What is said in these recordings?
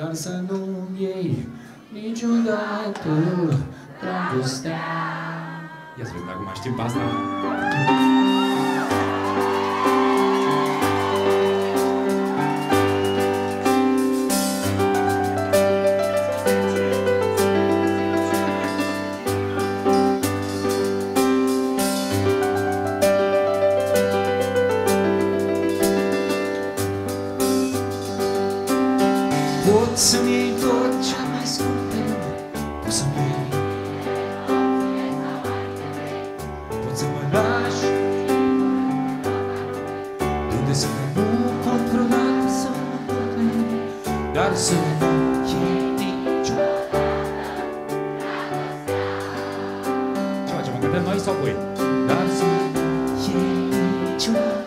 Dar să nu-mi iei niciodată dragostea Ia să vedem dacă mai știm pe asta. Mântuitor cea mai scurt pe să mă iei Poți să mă lași. Unde să mă nu controlată Dar să nu iei niciodată. Ce facem? Cântăm noi sau voi? Dar să nu iei niciodată.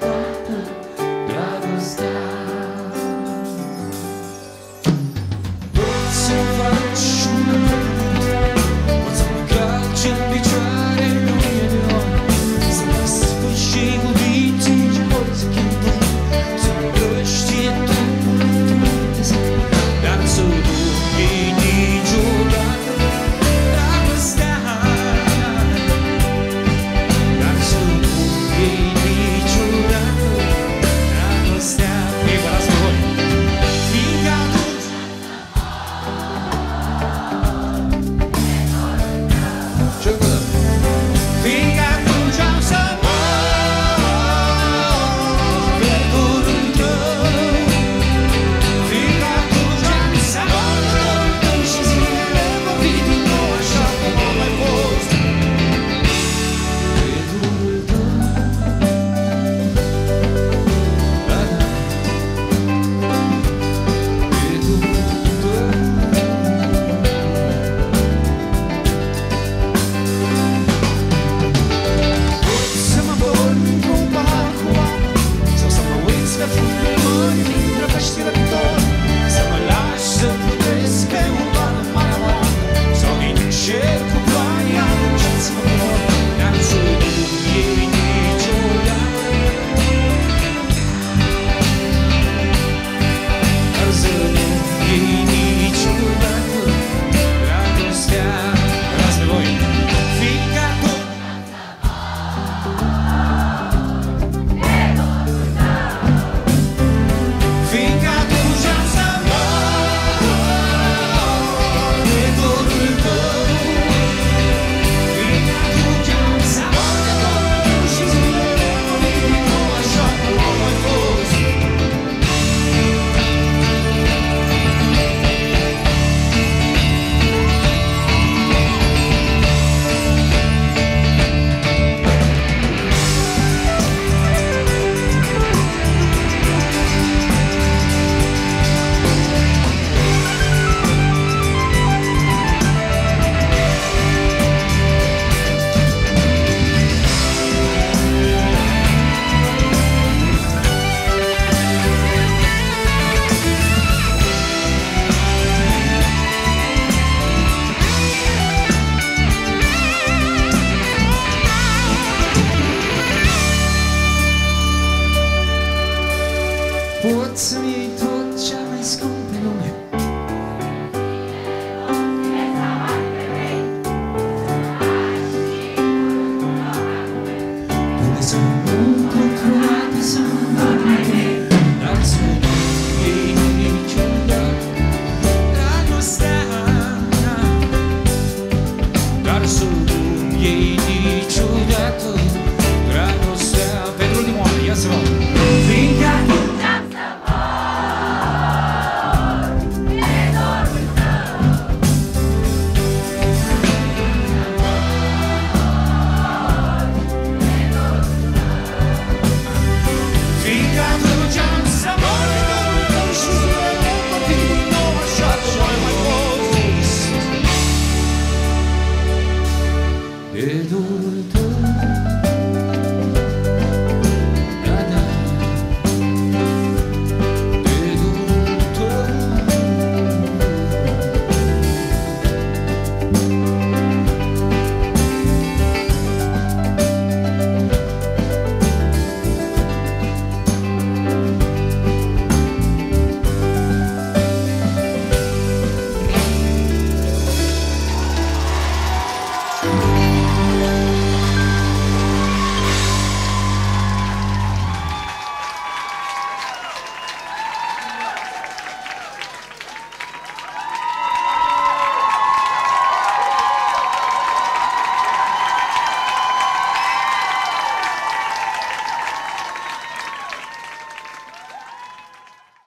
John.